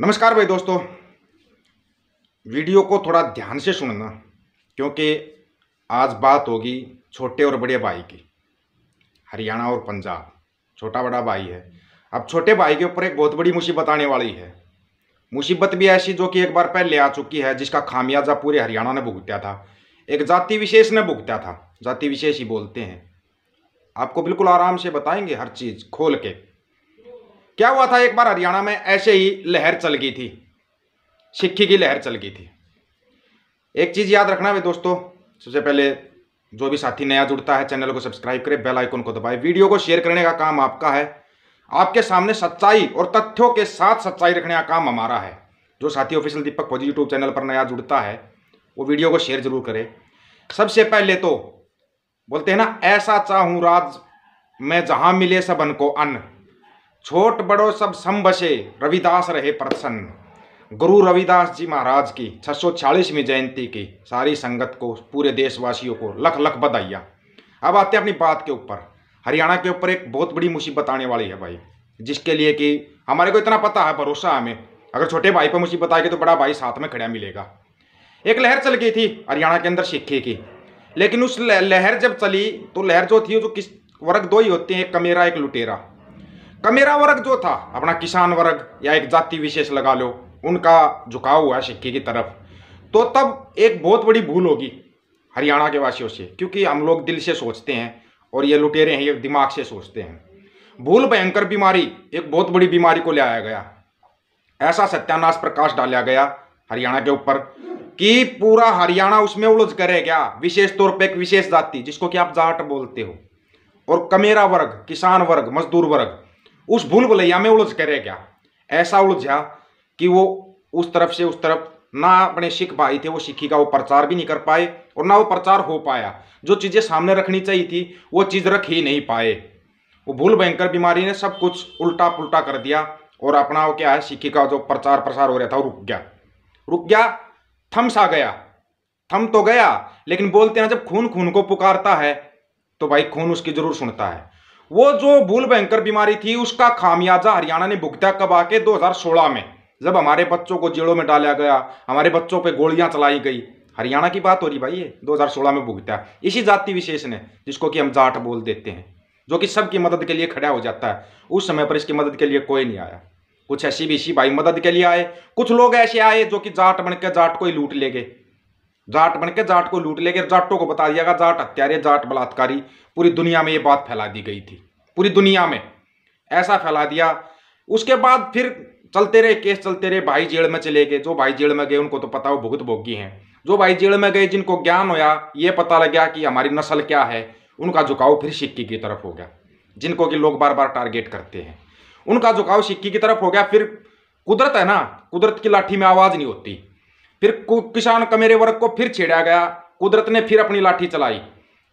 नमस्कार भाई दोस्तों। वीडियो को थोड़ा ध्यान से सुनना, क्योंकि आज बात होगी छोटे और बड़े भाई की। हरियाणा और पंजाब, छोटा बड़ा भाई है। अब छोटे भाई के ऊपर एक बहुत बड़ी मुसीबत आने वाली है। मुसीबत भी ऐसी जो कि एक बार पहले आ चुकी है, जिसका खामियाजा पूरे हरियाणा ने भुगत्या था। एक जाति विशेष ने भुगत्या था। जाति विशेष ही बोलते हैं। आपको बिल्कुल आराम से बताएँगे हर चीज़ खोल के। क्या हुआ था एक बार हरियाणा में? ऐसे ही लहर चल गई थी। सिक्खी की लहर चल गई थी। एक चीज़ याद रखना है दोस्तों, सबसे पहले जो भी साथी नया जुड़ता है, चैनल को सब्सक्राइब करे, बेल आइकन को दबाए। वीडियो को शेयर करने का काम आपका है। आपके सामने सच्चाई और तथ्यों के साथ सच्चाई रखने का काम हमारा है। जो साथी ऑफिशियल दीपक फौजी यूट्यूब चैनल पर नया जुड़ता है, वो वीडियो को शेयर ज़रूर करे। सबसे पहले तो बोलते हैं ना, ऐसा चाहूँ राज मैं जहाँ मिले सबन को अन्न। छोट बड़ो सब सम बसे रविदास रहे प्रसन्न। गुरु रविदास जी महाराज की छः सौ छियालीसवीं जयंती की सारी संगत को, पूरे देशवासियों को लख लख बधाइया। अब आते हैं अपनी बात के ऊपर। हरियाणा के ऊपर एक बहुत बड़ी मुसीबत आने वाली है भाई, जिसके लिए कि हमारे को इतना पता है भरोसा हमें। अगर छोटे भाई पर मुसीबत आएगी तो बड़ा भाई साथ में खड़ा मिलेगा। एक लहर चल गई थी हरियाणा के अंदर सिक्के की। लेकिन उस लहर जब चली तो लहर जो थी, जो किस, वर्ग दो ही होते हैं, एक कमेरा, एक लुटेरा। कमेरा वर्ग जो था, अपना किसान वर्ग या एक जाति विशेष लगा लो, उनका झुकाव हुआ सिक्के की तरफ़। तो तब एक बहुत बड़ी भूल होगी हरियाणा के वासियों से, क्योंकि हम लोग दिल से सोचते हैं और ये लुटेरे हैं, ये दिमाग से सोचते हैं। भूल भयंकर बीमारी, एक बहुत बड़ी बीमारी को ले आया गया। ऐसा सत्यानाश प्रकाश डाला गया हरियाणा के ऊपर कि पूरा हरियाणा उसमें उलझ करे क्या विशेष तौर पर एक विशेष जाति, जिसको कि आप जाट बोलते हो। और कमेरा वर्ग, किसान वर्ग, मजदूर वर्ग उस भूल भुलैया में उलझ करे क्या ऐसा उलझा कि वो उस तरफ़ से उस तरफ़ ना अपने सिख भाई थे, वो सिखी का वो प्रचार भी नहीं कर पाए और ना वो प्रचार हो पाया। जो चीज़ें सामने रखनी चाहिए थी, वो चीज़ रख ही नहीं पाए। वो भूल भयंकर बीमारी ने सब कुछ उल्टा पुल्टा कर दिया और अपना वो क्या है सिक्की का जो प्रचार प्रसार हो रहा था, वो रुक गया। रुक गया, थम सा गया। थम तो गया, लेकिन बोलते हैं जब खून खून को पुकारता है तो भाई खून उसकी ज़रूर सुनता है। वो जो भूल भयंकर बीमारी थी, उसका खामियाजा हरियाणा ने भुगता कब आके? 2016 में। जब हमारे बच्चों को जेलों में डाला गया, हमारे बच्चों पे गोलियाँ चलाई गई। हरियाणा की बात हो रही भाई ये 2016 में भुगता इसी जाति विशेष ने, जिसको कि हम जाट बोल देते हैं, जो कि सबकी मदद के लिए खड़ा हो जाता है। उस समय पर इसकी मदद के लिए कोई नहीं आया। कुछ ऐसी भी इसी भाई मदद के लिए आए, कुछ लोग ऐसे आए जो कि जाट बनकर जाट को ही लूट ले गए। जाट बन के जाट को लूट लेकर जाटों को बता दिया गया। जाट हत्यारे, जाट बलात्कारी। पूरी दुनिया में ये बात फैला दी गई थी। पूरी दुनिया में ऐसा फैला दिया। उसके बाद फिर चलते रहे, केस चलते रहे, भाई जेल में चले गए। जो भाई जेल में गए, उनको तो पता वो भुगत भोगी हैं। जो भाई जेल में गए, जिनको ज्ञान होया, ये पता लग गया कि हमारी नस्ल क्या है। उनका झुकाव फिर सिक्की की तरफ़ हो गया, जिनको कि लोग बार बार टारगेट करते हैं। उनका झुकाव सिक्की की तरफ़ हो गया। फिर कुदरत है ना, कुदरत की लाठी में आवाज़ नहीं होती। फिर किसान कमेरे वर्ग को फिर छेड़ा गया। कुदरत ने फिर अपनी लाठी चलाई।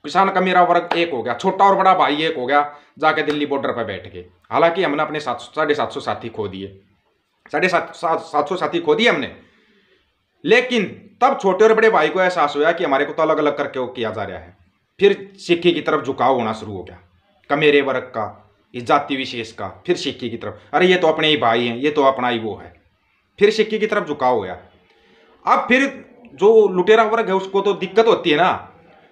किसान का मेरा वर्ग एक हो गया, छोटा और बड़ा भाई एक हो गया, जाके दिल्ली बॉर्डर पर बैठ के हालाँकि हमने अपने सात, साढ़े सात सौ साथी खो दिए। साढ़े सात सात सौ साथी खो दिए हमने। लेकिन तब छोटे और बड़े भाई को एहसास हुआ कि हमारे को तो अलग अलग करके किया जा रहा है। फिर सिक्की की तरफ़ झुकाव होना शुरू हो गया, कमेरे वर्ग का, इस जाति विशेष का, फिर सिक्की की तरफ़। अरे ये तो अपने ही भाई हैं, ये तो अपना ही वो है। फिर सिक्की की तरफ़ झुकाव हो गया। अब फिर जो लुटेरा वर्ग है, उसको तो दिक्कत होती है ना।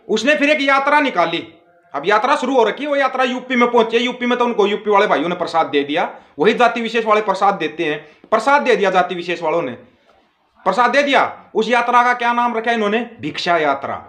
उसने फिर एक यात्रा निकाली। अब यात्रा शुरू हो रखी है, वो यात्रा यूपी में पहुँचे यूपी में तो उनको यूपी वाले भाइयों ने प्रसाद दे दिया। वही जाति विशेष वाले प्रसाद देते हैं। प्रसाद दे दिया जाति विशेष वालों ने। प्रसाद दे दिया। उस यात्रा का क्या नाम रखा इन्होंने? भिक्षा यात्रा।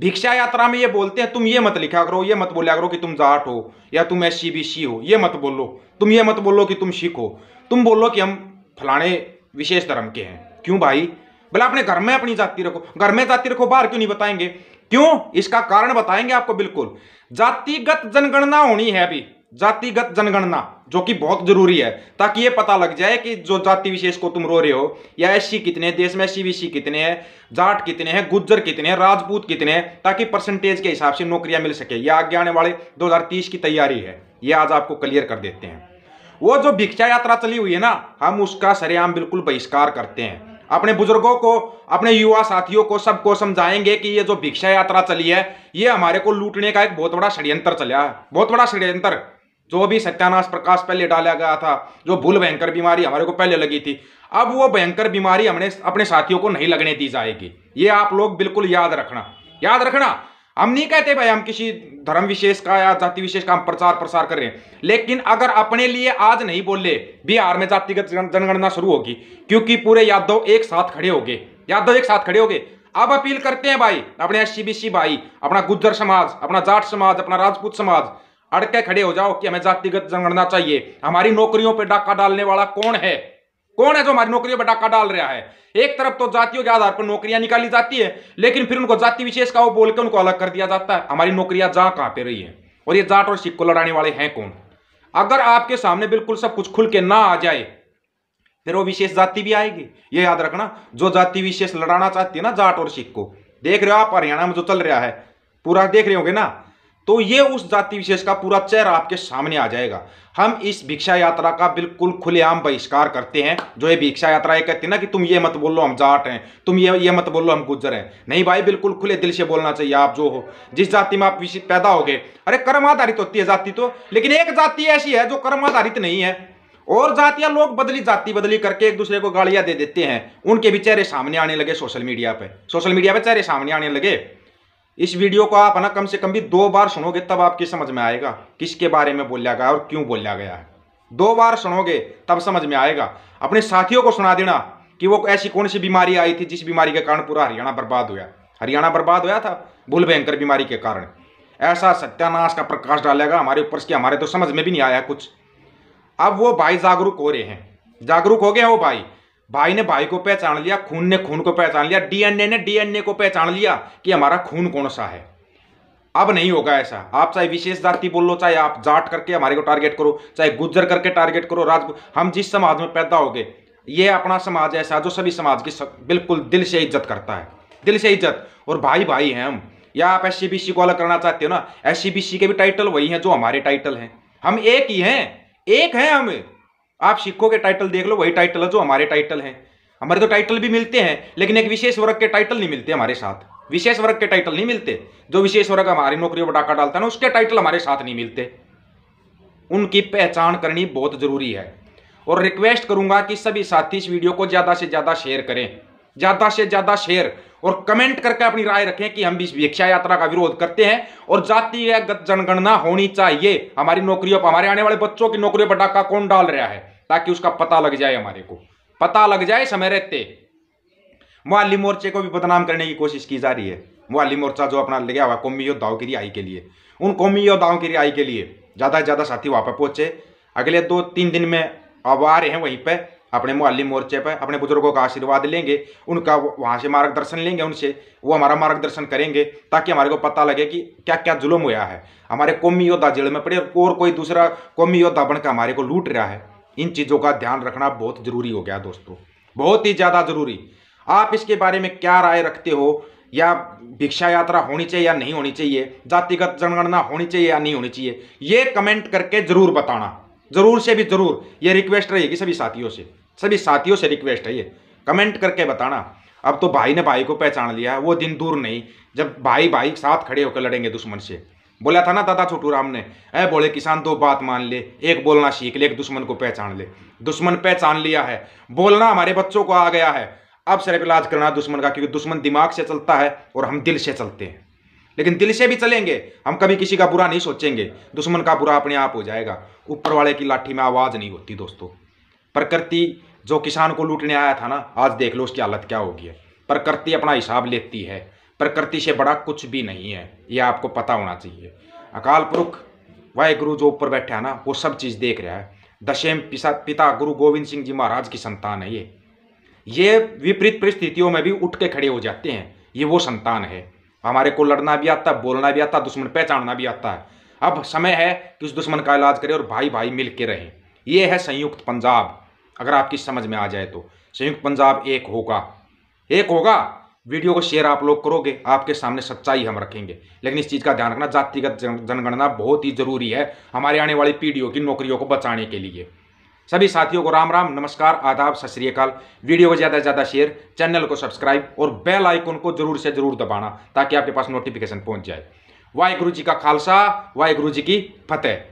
भिक्षा यात्रा में ये बोलते हैं, तुम ये मत लिखा करो, ये मत बोलिया करो कि तुम जाट हो या तुम एस सी हो। ये मत बोलो। तुम ये मत बोलो कि तुम सिख हो। तुम बोलो कि हम फलाने विशेष धर्म के हैं। क्यों भाई? बोले अपने घर में अपनी जाति रखो। घर में जाति रखो, बाहर क्यों नहीं बताएँगे? क्यों? इसका कारण बताएँगे आपको बिल्कुल। जातिगत जनगणना होनी है अभी। जातिगत जनगणना, जो कि बहुत ज़रूरी है, ताकि ये पता लग जाए कि जो जाति विशेष को तुम रो रहे हो, या एससी कितने देश में एस कितने हैं, जाट कितने हैं, गुज्जर कितने हैं, राजपूत कितने हैं, ताकि परसेंटेज के हिसाब से नौकरियाँ मिल सके। ये आगे आने वाले 2030 की तैयारी है। ये आज आपको क्लियर कर देते हैं। वो जो भिक्षा यात्रा चली हुई है ना, हम उसका सरेआम बिल्कुल बहिष्कार करते हैं। अपने बुज़ुर्गों को, अपने युवा साथियों को सबको समझाएँगे कि ये जो भिक्षा यात्रा चली है, ये हमारे को लूटने का एक बहुत बड़ा षड्यंत्र चला है। बहुत बड़ा षड्यंत्र। जो भी सत्यानाश प्रकाश पहले डाला गया था, जो भूल भयंकर बीमारी हमारे को पहले लगी थी, अब वो भयंकर बीमारी हमने अपने साथियों को नहीं लगने दी जाएगी। ये आप लोग बिल्कुल याद रखना। याद रखना हम नहीं कहते भाई हम किसी धर्म विशेष का या जाति विशेष का हम प्रचार प्रसार कर रहे हैं। लेकिन अगर अपने लिए आज नहीं बोले, बिहार में जातिगत जनगणना शुरू होगी, क्योंकि पूरे यादव एक साथ खड़े हो गए यादव एक साथ खड़े हो गए अब अपील करते हैं भाई, अपने एस सी भाई, अपना गुज्जर समाज, अपना जाट समाज, अपना राजपूत समाज अड़के खड़े हो जाओ कि हमें जातिगत जनगणना चाहिए। हमारी नौकरियों पर डाका डालने वाला कौन है? कौन है जो हमारी नौकरियों पर डाका डाल रहा है? एक तरफ़ तो जातियों के आधार पर नौकरियाँ निकाली जाती है, लेकिन फिर उनको जाति विशेष का वो बोल के उनको अलग कर दिया जाता है। हमारी नौकरियाँ जहाँ कहाँ पे रही है? और ये जाट और सिक्को लड़ाने वाले हैं कौन? अगर आपके सामने बिल्कुल सब कुछ खुल के ना आ जाए, फिर वो विशेष जाति भी आएगी। ये याद रखना, जो जाति विशेष लड़ाना चाहती है ना जाट और सिख को, देख रहे हो आप हरियाणा में जो चल रहा है, पूरा देख रहे होंगे ना? तो ये उस जाति विशेष का पूरा चेहरा आपके सामने आ जाएगा। हम इस भिक्षा यात्रा का बिल्कुल खुलेआम बहिष्कार करते हैं। जो ये भिक्षा यात्रा ये कहती है ना कि तुम ये मत बोलो हम जाट हैं, तुम ये ये मत बोलो हम गुज्जर हैं। नहीं भाई, बिल्कुल खुले दिल से बोलना चाहिए, आप जो हो। जिस जाति में आप पैदा हो गए अरे कर्म आधारित होती है जाति तो लेकिन एक जाति ऐसी है जो कर्म आधारित नहीं है। और जातियाँ लोग बदली, जाति बदली करके एक दूसरे को गालियाँ दे देते हैं। उनके भी चेहरे सामने आने लगे सोशल मीडिया पे। सोशल मीडिया पे चेहरे सामने आने लगे। इस वीडियो को आप ना कम से कम भी दो बार सुनोगे, तब आपकी समझ में आएगा किसके बारे में बोला गया और क्यों बोला गया है। दो बार सुनोगे, तब समझ में आएगा। अपने साथियों को सुना देना कि वो ऐसी कौन सी बीमारी आई थी जिस बीमारी के कारण पूरा हरियाणा बर्बाद हुआ। हरियाणा बर्बाद हुआ था भूल भयंकर बीमारी के कारण। ऐसा सत्यानाश का प्रकाश डालेगा हमारे ऊपर से हमारे तो समझ में भी नहीं आया कुछ। अब वो भाई जागरूक हो रहे हैं। जागरूक हो गए हैं वो भाई। भाई ने भाई को पहचान लिया खून ने खून को पहचान लिया डीएनए ने डीएनए को पहचान लिया कि हमारा खून कौन सा है। अब नहीं होगा ऐसा। आप चाहे विशेष जाति बोल लो चाहे आप जाट करके हमारे को टारगेट करो चाहे गुज्जर करके टारगेट करो राज हम जिस समाज में पैदा हो गए ये अपना समाज ऐसा जो सभी समाज की सब, बिल्कुल दिल से इज़्ज़त करता है। दिल से इज़्ज़त। और भाई भाई हैं हम। या आप एस सी को अलग करना चाहते हो ना एस सी के भी टाइटल वही हैं जो हमारे टाइटल हैं। हम एक ही हैं। एक हैं हम। आप सिखों के टाइटल देख लो, वही टाइटल है जो हमारे टाइटल हैं। हमारे तो टाइटल भी मिलते हैं, लेकिन एक विशेष वर्ग के टाइटल नहीं मिलते हमारे साथ। विशेष वर्ग के टाइटल नहीं मिलते। जो विशेष वर्ग हमारी नौकरियों पर डाका डालता है ना, उसके टाइटल हमारे साथ नहीं मिलते। उनकी पहचान करनी बहुत ज़रूरी है। और रिक्वेस्ट करूँगा कि सभी साथी इस वीडियो को ज़्यादा से ज़्यादा शेयर करें। ज़्यादा से ज़्यादा शेयर और कमेंट करके अपनी राय रखें कि हम भी भिक्षा यात्रा का विरोध करते हैं और जातिगत जनगणना होनी चाहिए। हमारी नौकरियों पर, हमारे आने वाले बच्चों की नौकरियों पर डाका कौन डाल रहा है? ताकि उसका पता लग जाए हमारे को। पता लग जाए, समय रहते। मुआली मोर्चे को भी बदनाम करने की कोशिश की जा रही है। मुआली मोर्चा जो अपना गया हुआ कौमी योद्धाओं की रिहाई के लिए। उन कौमी योद्धाओं की रिहाई के लिए ज़्यादा से ज़्यादा साथी वहाँ पर पहुँचे। अगले दो तीन दिन में अब रहे हैं वहीं पर। अपने मुहल्ली मोर्चे पर अपने बुज़ुर्गों का आशीर्वाद लेंगे, उनका वहाँ से मार्गदर्शन लेंगे उनसे, वो हमारा मार्गदर्शन करेंगे, ताकि हमारे को पता लगे कि क्या क्या जुल्म हुआ है। हमारे कौमी योद्धा जेल में पड़े और कोई दूसरा कौमी योद्धा बनकर हमारे को लूट रहा है। इन चीज़ों का ध्यान रखना बहुत ज़रूरी हो गया दोस्तों, बहुत ही ज़्यादा ज़रूरी। आप इसके बारे में क्या राय रखते हो? या भिक्षा यात्रा होनी चाहिए या नहीं होनी चाहिए? जातिगत जनगणना होनी चाहिए या नहीं होनी चाहिए? ये कमेंट करके ज़रूर बताना। ज़रूर से भी ज़रूर ये रिक्वेस्ट रहेगी सभी साथियों से। सभी साथियों से रिक्वेस्ट है ये। कमेंट करके बताना। अब तो भाई ने भाई को पहचान लिया है वो दिन दूर नहीं, जब भाई भाई साथ खड़े होकर लड़ेंगे दुश्मन से। बोला था ना दादा छोटू राम ने, ऐ बोले किसान, दो बात मान ले, एक बोलना सीख ले, एक दुश्मन को पहचान ले। दुश्मन पहचान लिया है। बोलना हमारे बच्चों को आ गया है। अब सिर्फ़ इलाज करना दुश्मन का, क्योंकि दुश्मन दिमाग से चलता है और हम दिल से चलते हैं। लेकिन दिल से भी चलेंगे। हम कभी किसी का बुरा नहीं सोचेंगे। दुश्मन का बुरा अपने आप हो जाएगा। ऊपर वाले की लाठी में आवाज़ नहीं होती दोस्तों। प्रकृति, जो किसान को लूटने आया था ना, आज देख लो उसकी हालत क्या होगी। है प्रकृति अपना हिसाब लेती है। प्रकृति से बड़ा कुछ भी नहीं है। ये आपको पता होना चाहिए। अकाल पुरुख, वाहेगुरु जो ऊपर बैठा है ना, वो सब चीज़ देख रहा है। दशम पिता गुरु गोविंद सिंह जी महाराज की संतान है ये। ये विपरीत परिस्थितियों में भी उठ के खड़े हो जाते हैं। ये वो संतान है। हमारे को लड़ना भी आता है बोलना भी आता है दुश्मन पहचानना भी आता है। अब समय है कि उस दुश्मन का इलाज करें और भाई भाई मिल के रहें। ये है संयुक्त पंजाब, अगर आपकी समझ में आ जाए तो। संयुक्त पंजाब एक होगा। एक होगा, वीडियो को शेयर आप लोग करोगे, आपके सामने सच्चाई हम रखेंगे। लेकिन इस चीज़ का ध्यान रखना, जातिगत जनगणना बहुत ही ज़रूरी है हमारे आने वाली पीढ़ियों की नौकरियों को बचाने के लिए। सभी साथियों को राम राम, नमस्कार, आदाब, सत श्रीकाल वीडियो को ज़्यादा से ज़्यादा शेयर चैनल को सब्सक्राइब और बेल आइकन को ज़रूर से ज़रूर दबाना ताकि आपके पास नोटिफिकेशन पहुँच जाए। वाहेगुरु जी का खालसा, वाहेगुरु जी की फतेह।